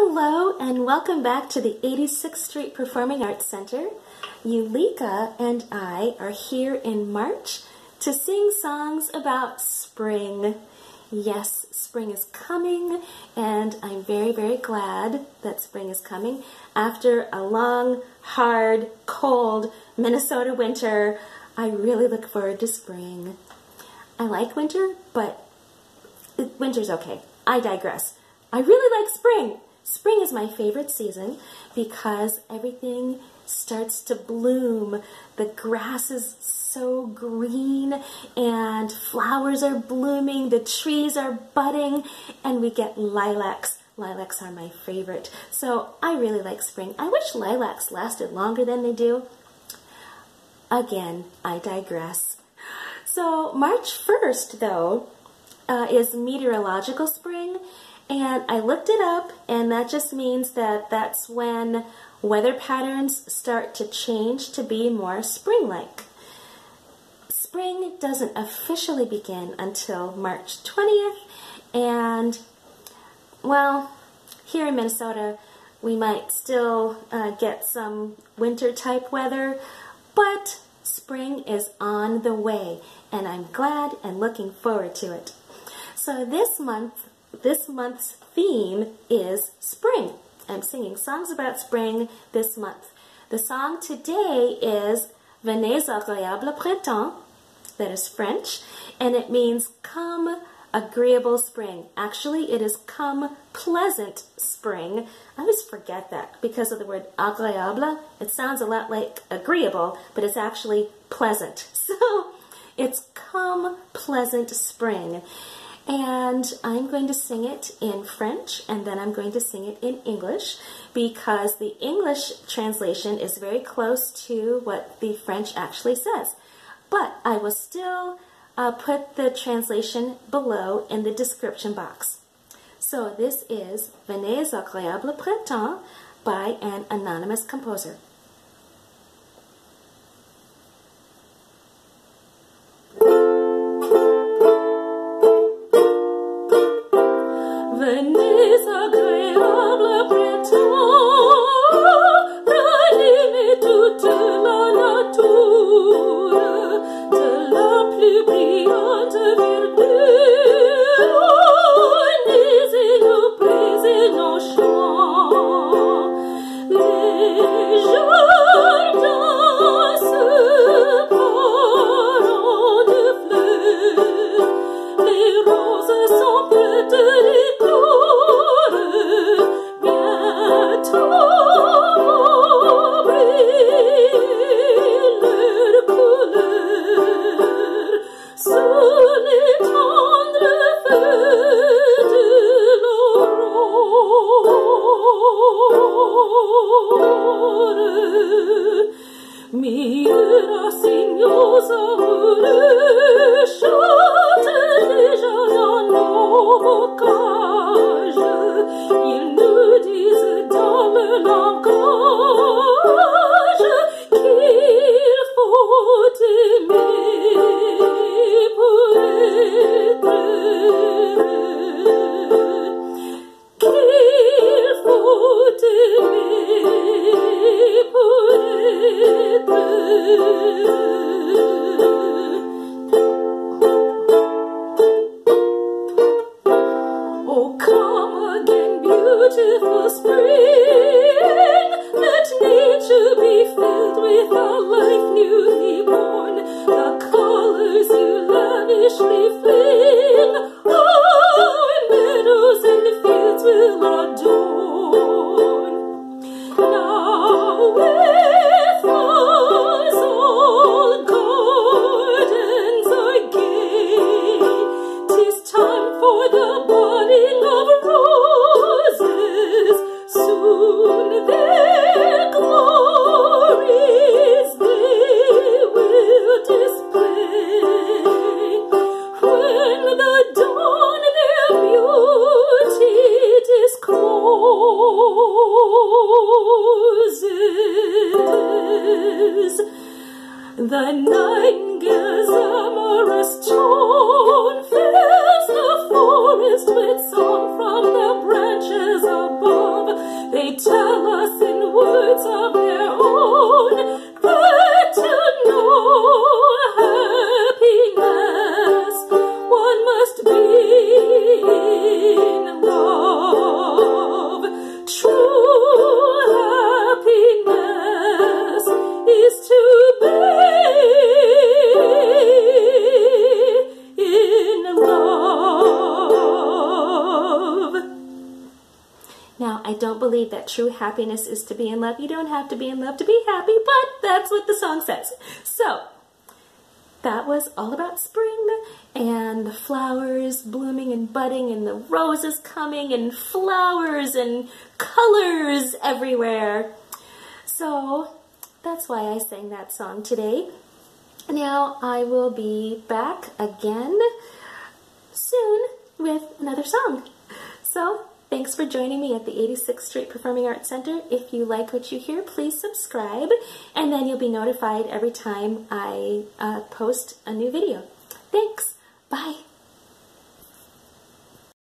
Hello and welcome back to the 86th Street Performing Arts Center. Ulika and I are here in March to sing songs about spring. Yes, spring is coming and I'm very, very glad that spring is coming after a long, hard, cold Minnesota winter. I really look forward to spring. I like winter, but winter's okay. I digress. I really like spring. Spring is my favorite season because everything starts to bloom. The grass is so green and flowers are blooming, the trees are budding, and we get lilacs. Lilacs are my favorite. So I really like spring. I wish lilacs lasted longer than they do. Again, I digress. So March 1st, though, uh, is meteorological spring, and I looked it up, and that just means that that's when weather patterns start to change to be more spring-like. Spring doesn't officially begin until March 20th, and, well, here in Minnesota, we might still uh, get some winter-type weather, but spring is on the way, and I'm glad and looking forward to it. So this month, this month's theme is spring. I'm singing songs about spring this month. The song today is Venez agréable printemps, that is French, and it means come agreeable spring. Actually, it is come pleasant spring. I always forget that because of the word agréable. It sounds a lot like agreeable, but it's actually pleasant. So it's come pleasant spring. And I'm going to sing it in French and then I'm going to sing it in English because the English translation is very close to what the French actually says. But I will still uh, put the translation below in the description box. So this is Venez agréable printemps by an anonymous composer. Tone fills the forest with song from the don't believe that true happiness is to be in love. You don't have to be in love to be happy, but that's what the song says. So, that was all about spring and the flowers blooming and budding and the roses coming and flowers and colors everywhere. So that's why I sang that song today. Now I will be back again soon with another song. So Thanks for joining me at the 86th Street Performing Arts Center. If you like what you hear, please subscribe, and then you'll be notified every time I uh, post a new video. Thanks. Bye.